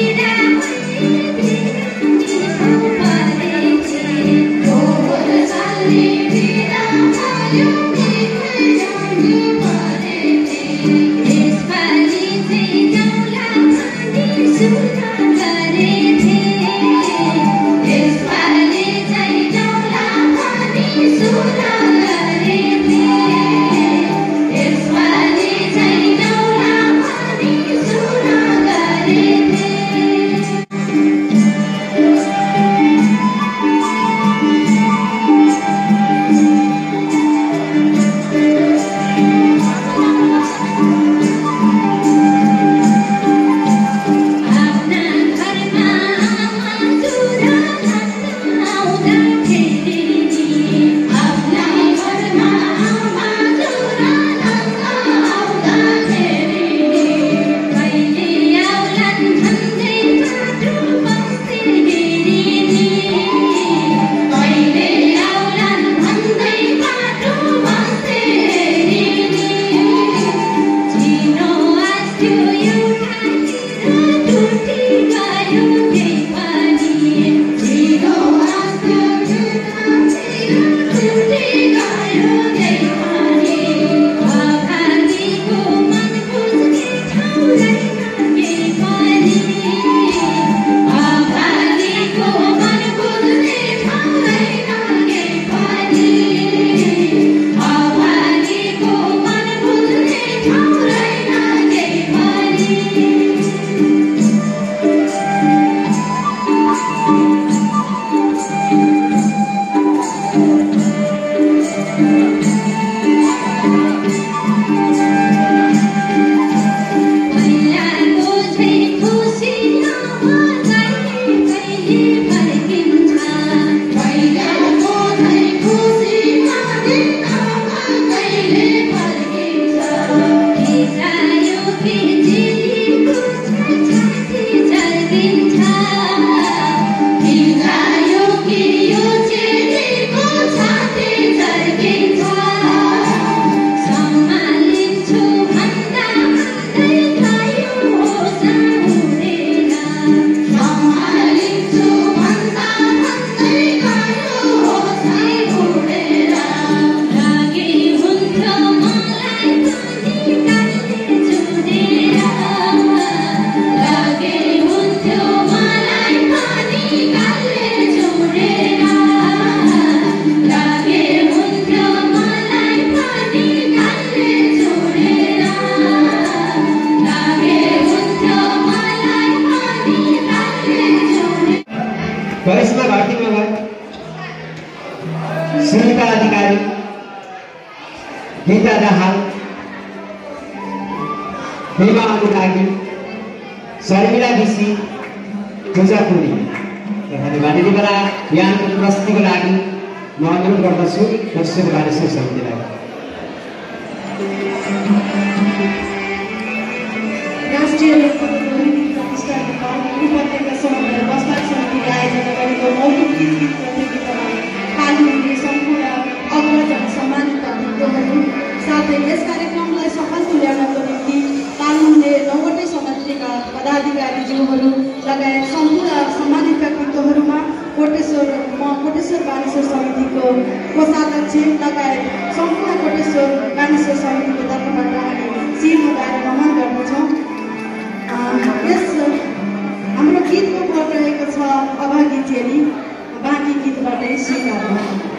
Yeah. Karishma Gharti Magar Sunita अधिकारी गीता दाहाल हेमा अनुरागी शर्मिला विशी पूजा पुरी। धन्यवाद यति बेला यहाँको प्रस्तुतिको लागि म अनुरोध गर्दछु दर्शक बारे समितिलाई गौँ कोषाध्यक्ष लगायत सम्पूर्ण कोटेश्वर मानिसको समितिको तर्फबाट हामी शिर लगाएर नमन गर्दछौँ यस हाम्रो गीतको पद रहेको छ अभागी चेली। बाँकी गीतबाटै सिङ्गारमा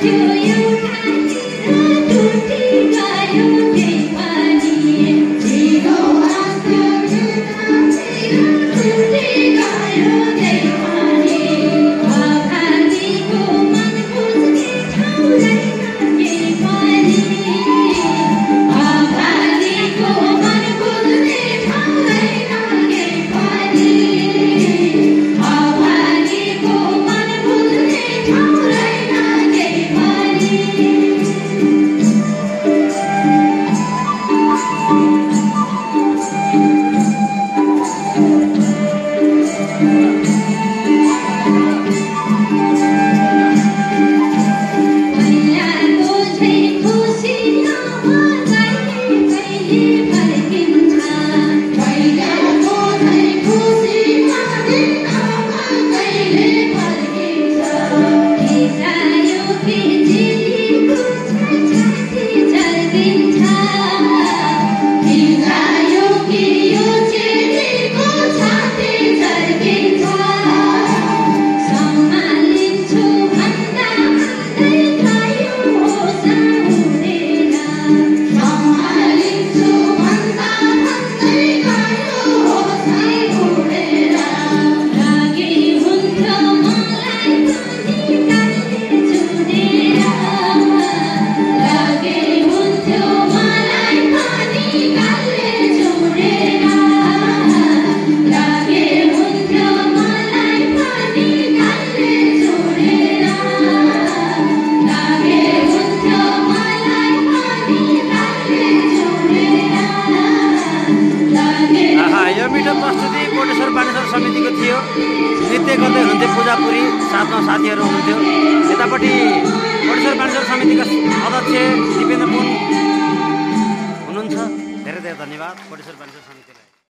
do you